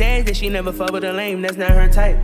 says that she never fuck with a lame, that's not her type.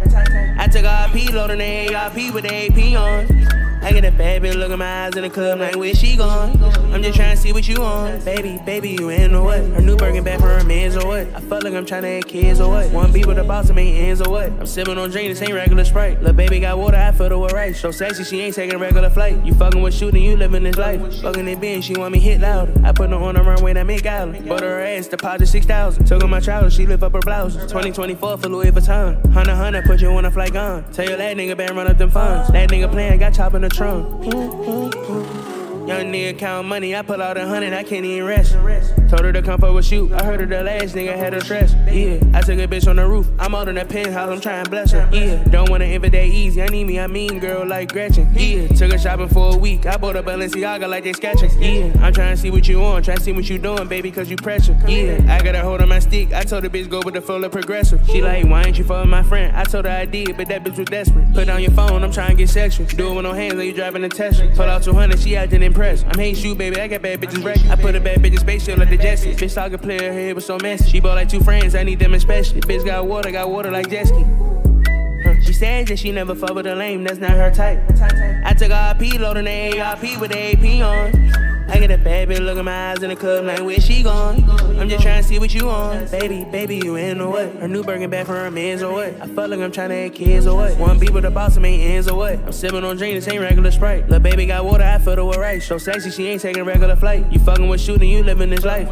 I took RP, loading the ARP with the AP on. I get a bad bitch, look at my eyes in the club, like where she gone? I'm just trying to see what you on. Baby, baby, you in or what? Her new Birkin back for her mans or what? I felt like I'm trying to have kids or what? One beat with the boss to make ends or what? I'm sipping on drink, this ain't regular Sprite. Little baby got water, I feel the with rice. So sexy, she ain't taking regular flight. You fucking with shooting, you living this life. Fucking it bin, she want me hit louder. I put her on the runway, that make island. Butter her ass, deposit 6,000. Took her my trousers, she lift up her blouses. 2024 for Louis Vuitton. Hunter, hunter, put you on a flight gone. Tell your that nigga been run up them funds. That nigga playing, got chop in the trunk. Young nigga count money, I pull out a hundred, I can't even rest. Told her to come for a shoot, I heard her the last nigga had her stress. Yeah, I took a bitch on the roof, I'm out in that penthouse, I'm trying to bless her. Yeah, don't wanna invade that easy, I need me a mean girl like Gretchen. Yeah, took her shopping for a week, I bought a Balenciaga like they sketching. Yeah, I'm trying to see what you on, trying to see what you doing, baby, cause you pressure. Yeah, I got her hold on my stick, I told the bitch go with the full of progressive. She like, why ain't you fucking my friend? I told her I did, but that bitch was desperate. Put down your phone, I'm trying to get sexual. Do it with no hands, like you driving a Tesla. Pull out 200, she acting impressed. I'm hate you, baby, I got bad bitches wrecked. I put a bad bitch in spaceship like the Jetsons. Bitch soccer player, her head was so messy. She bought like two friends, I need them especially. Bitch got water, got water like. Huh. She says that she never fuck with a lame, that's not her type. I took RP, loading the ARP with the AP on. I get a bitch, look in my eyes in the club, like where she gone? I'm just trying to see what you on. Baby, baby, you in or what? Her new Birkin back for her mans or what? I felt like I'm trying to have kids or what? One beat with the boss to make ends or what? I'm sipping on drink, this ain't regular Sprite. Little baby got water, I feel the with rice. So sexy, she ain't taking regular flight. You fucking with shooting, you living this life.